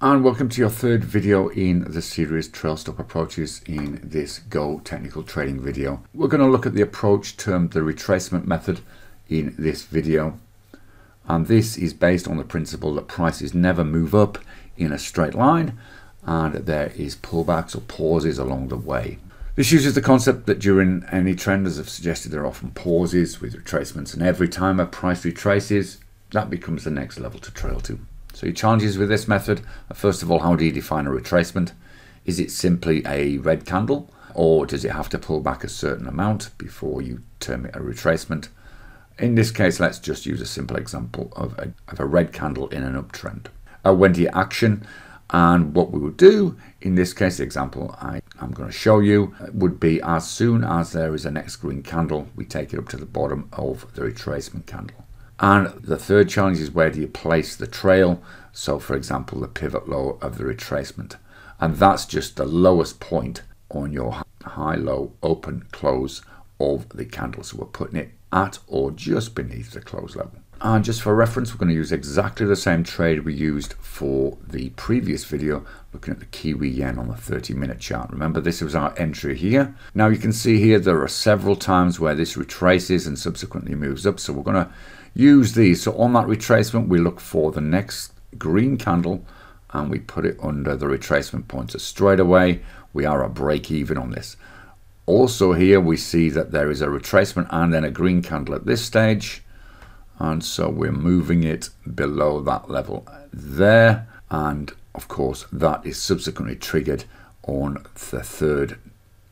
and welcome to your third video in the series Trail Stop Approaches in this Go Technical Trading video. We're going to look at the approach termed the retracement method in this video and this is based on the principle that prices never move up in a straight line and there is pullbacks or pauses along the way. This uses the concept that during any trend, as I've suggested, there are often pauses with retracements and every time a price retraces, that becomes the next level to trail to. So your challenges with this method are first of all, how do you define a retracement? Is it simply a red candle or does it have to pull back a certain amount before you term it a retracement? In this case, let's just use a simple example of a, of a red candle in an uptrend. Uh, when do you action? And what we would do, in this case, the example I, am going to show you, would be as soon as there is a next green candle, we take it up to the bottom of the retracement candle. And the third challenge is where do you place the trail? So for example, the pivot low of the retracement. And that's just the lowest point on your high, low, open, close of the candle. So we're putting it at or just beneath the close level. And just for reference, we're going to use exactly the same trade we used for the previous video, looking at the Kiwi Yen on the 30 minute chart. Remember, this was our entry here. Now you can see here, there are several times where this retraces and subsequently moves up. So we're going to use these. So on that retracement, we look for the next green candle and we put it under the retracement point. So straight away, we are a break even on this. Also here, we see that there is a retracement and then a green candle at this stage. And so we're moving it below that level there. And of course, that is subsequently triggered on the third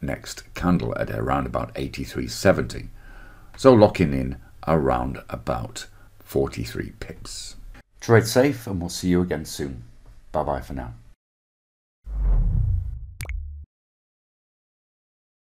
next candle at around about 83.70. So locking in around about 43 pips. Trade safe and we'll see you again soon. Bye bye for now.